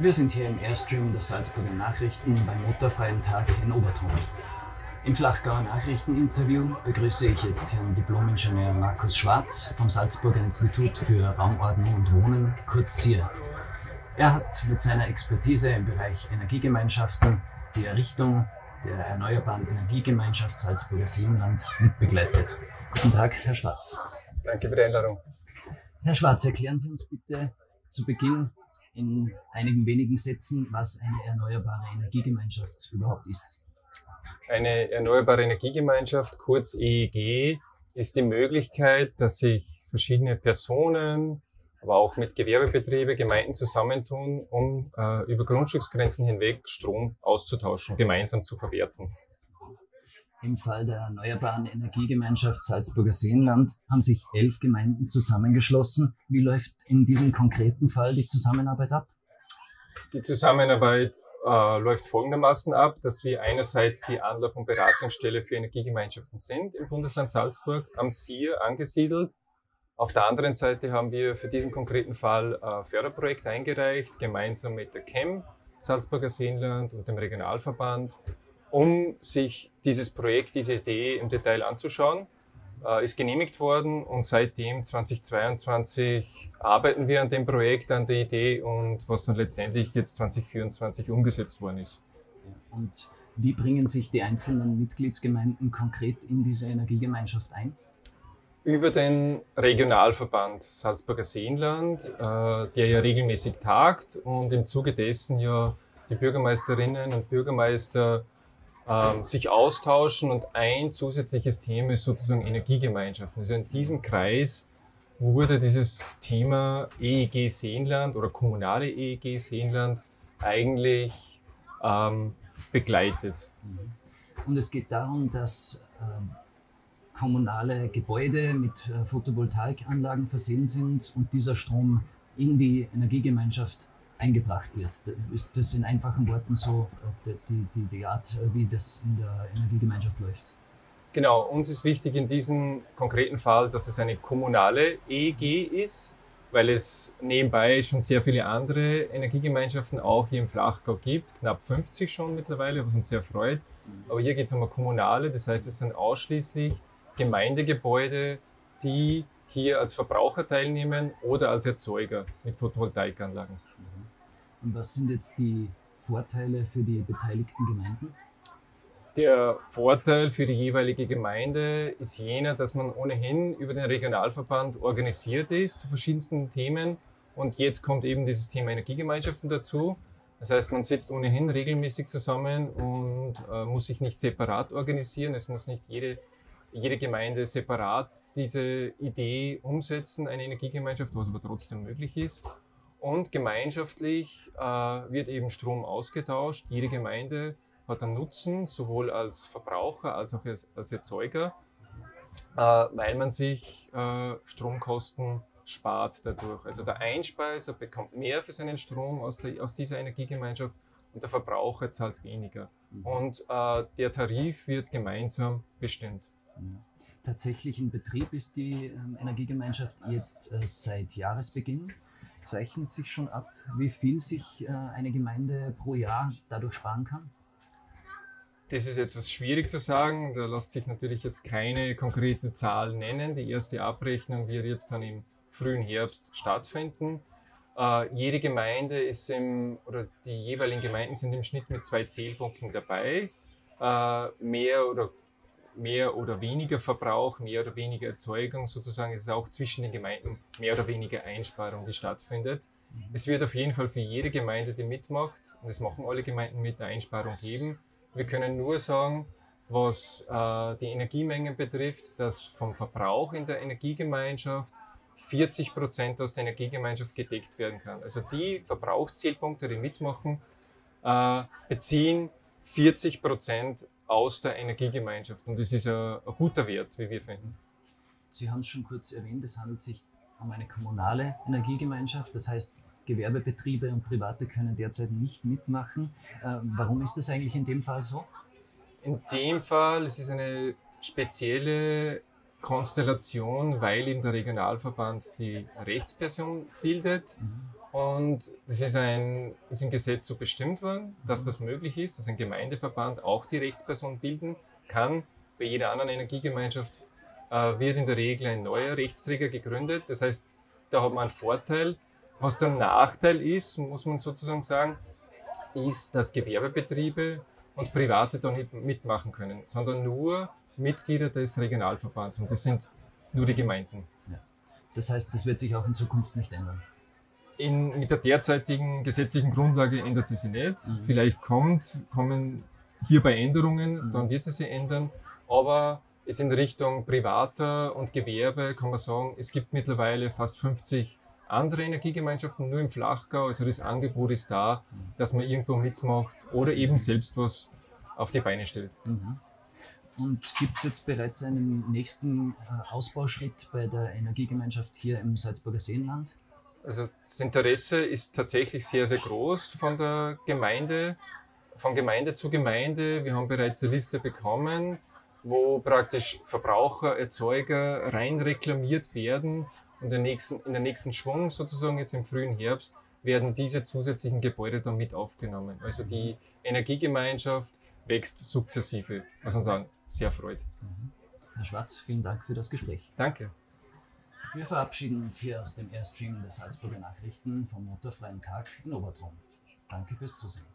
Wir sind hier im Airstream der Salzburger Nachrichten beim motorfreien Tag in Oberton. Im Flachgauer Nachrichteninterview begrüße ich jetzt Herrn Diplomingenieur Markus Schwarz vom Salzburger Institut für Raumordnung und Wohnen, kurz SIR. Er hat mit seiner Expertise im Bereich Energiegemeinschaften die Errichtung der Erneuerbaren Energiegemeinschaft Salzburger Seenland mitbegleitet. Guten Tag, Herr Schwarz. Danke für die Einladung. Herr Schwarz, erklären Sie uns bitte zu Beginn in einigen wenigen Sätzen, was eine erneuerbare Energiegemeinschaft überhaupt ist. Eine erneuerbare Energiegemeinschaft, kurz EEG, ist die Möglichkeit, dass sich verschiedene Personen, aber auch mit Gewerbebetriebe, Gemeinden zusammentun, um äh, über Grundstücksgrenzen hinweg Strom auszutauschen, gemeinsam zu verwerten. Im Fall der Erneuerbaren Energiegemeinschaft Salzburger Seenland haben sich elf Gemeinden zusammengeschlossen. Wie läuft in diesem konkreten Fall die Zusammenarbeit ab? Die Zusammenarbeit äh, läuft folgendermaßen ab, dass wir einerseits die Anlauf- und Beratungsstelle für Energiegemeinschaften sind im Bundesland Salzburg am SIR angesiedelt. Auf der anderen Seite haben wir für diesen konkreten Fall ein Förderprojekt eingereicht, gemeinsam mit der CHEM, Salzburger Seenland und dem Regionalverband, um sich dieses Projekt, diese Idee im Detail anzuschauen. Äh, ist genehmigt worden und seitdem 2022 arbeiten wir an dem Projekt, an der Idee und was dann letztendlich jetzt 2024 umgesetzt worden ist. Und wie bringen sich die einzelnen Mitgliedsgemeinden konkret in diese Energiegemeinschaft ein? Über den Regionalverband Salzburger Seenland, äh, der ja regelmäßig tagt und im Zuge dessen ja die Bürgermeisterinnen und Bürgermeister ähm, sich austauschen und ein zusätzliches Thema ist sozusagen Energiegemeinschaften. Also in diesem Kreis wurde dieses Thema EEG Seenland oder kommunale EEG Seenland eigentlich ähm, begleitet. Mhm. Und es geht darum, dass ähm, kommunale Gebäude mit äh, Photovoltaikanlagen versehen sind und dieser Strom in die Energiegemeinschaft eingebracht wird. Das in einfachen Worten so die, die, die Art, wie das in der Energiegemeinschaft läuft? Genau, uns ist wichtig in diesem konkreten Fall, dass es eine kommunale EEG ist, weil es nebenbei schon sehr viele andere Energiegemeinschaften auch hier im Flachgau gibt, knapp 50 schon mittlerweile, was uns sehr freut. Aber hier geht es um eine kommunale, das heißt, es sind ausschließlich Gemeindegebäude, die hier als Verbraucher teilnehmen oder als Erzeuger mit Photovoltaikanlagen. Und was sind jetzt die Vorteile für die beteiligten Gemeinden? Der Vorteil für die jeweilige Gemeinde ist jener, dass man ohnehin über den Regionalverband organisiert ist zu verschiedensten Themen. Und jetzt kommt eben dieses Thema Energiegemeinschaften dazu. Das heißt, man sitzt ohnehin regelmäßig zusammen und äh, muss sich nicht separat organisieren. Es muss nicht jede, jede Gemeinde separat diese Idee umsetzen, eine Energiegemeinschaft, was aber trotzdem möglich ist. Und gemeinschaftlich äh, wird eben Strom ausgetauscht. Jede Gemeinde hat einen Nutzen, sowohl als Verbraucher als auch als, als Erzeuger, äh, weil man sich äh, Stromkosten spart dadurch. Also der Einspeiser bekommt mehr für seinen Strom aus, der, aus dieser Energiegemeinschaft und der Verbraucher zahlt weniger. Mhm. Und äh, der Tarif wird gemeinsam bestimmt. Mhm. Tatsächlich in Betrieb ist die ähm, Energiegemeinschaft jetzt äh, seit Jahresbeginn zeichnet sich schon ab, wie viel sich äh, eine Gemeinde pro Jahr dadurch sparen kann? Das ist etwas schwierig zu sagen. Da lässt sich natürlich jetzt keine konkrete Zahl nennen. Die erste Abrechnung wird jetzt dann im frühen Herbst stattfinden. Äh, jede Gemeinde ist im, oder die jeweiligen Gemeinden sind im Schnitt mit zwei Zählpunkten dabei. Äh, mehr oder mehr oder weniger Verbrauch, mehr oder weniger Erzeugung sozusagen. Es ist auch zwischen den Gemeinden mehr oder weniger Einsparung, die stattfindet. Mhm. Es wird auf jeden Fall für jede Gemeinde, die mitmacht, und das machen alle Gemeinden mit, eine Einsparung geben. Wir können nur sagen, was äh, die Energiemengen betrifft, dass vom Verbrauch in der Energiegemeinschaft 40 Prozent aus der Energiegemeinschaft gedeckt werden kann. Also die Verbrauchszielpunkte, die mitmachen, äh, beziehen 40 Prozent aus der Energiegemeinschaft. Und das ist ein, ein guter Wert, wie wir finden. Sie haben es schon kurz erwähnt, es handelt sich um eine kommunale Energiegemeinschaft. Das heißt, Gewerbebetriebe und Private können derzeit nicht mitmachen. Äh, warum ist das eigentlich in dem Fall so? In dem Fall, es ist eine spezielle Konstellation, weil eben der Regionalverband die Rechtsperson bildet. Mhm. Und das ist, ein, ist im Gesetz so bestimmt worden, dass das möglich ist, dass ein Gemeindeverband auch die Rechtsperson bilden kann. Bei jeder anderen Energiegemeinschaft äh, wird in der Regel ein neuer Rechtsträger gegründet. Das heißt, da hat man einen Vorteil. Was der Nachteil ist, muss man sozusagen sagen, ist, dass Gewerbebetriebe und Private da nicht mitmachen können, sondern nur Mitglieder des Regionalverbands. Und das sind nur die Gemeinden. Das heißt, das wird sich auch in Zukunft nicht ändern. In, mit der derzeitigen gesetzlichen Grundlage ändert sie sich nicht. Mhm. Vielleicht kommt, kommen hierbei Änderungen, Mhm. dann wird sie sich ändern. Aber jetzt in Richtung privater und Gewerbe kann man sagen, es gibt mittlerweile fast 50 andere Energiegemeinschaften nur im Flachgau. Also das Angebot ist da, Mhm. dass man irgendwo mitmacht oder eben selbst was auf die Beine stellt. Mhm. Und gibt es jetzt bereits einen nächsten äh, Ausbauschritt bei der Energiegemeinschaft hier im Salzburger Seenland? Also das Interesse ist tatsächlich sehr, sehr groß von der Gemeinde, von Gemeinde zu Gemeinde. Wir haben bereits eine Liste bekommen, wo praktisch Verbraucher, Erzeuger rein reklamiert werden. Und in der nächsten, in der nächsten Schwung, sozusagen jetzt im frühen Herbst, werden diese zusätzlichen Gebäude dann mit aufgenommen. Also die Energiegemeinschaft wächst sukzessive, was uns auch sehr freut. Mhm. Herr Schwarz, vielen Dank für das Gespräch. Danke. Wir verabschieden uns hier aus dem Airstream der Salzburger Nachrichten vom motorfreien Tag in Obertrum. Danke fürs Zusehen.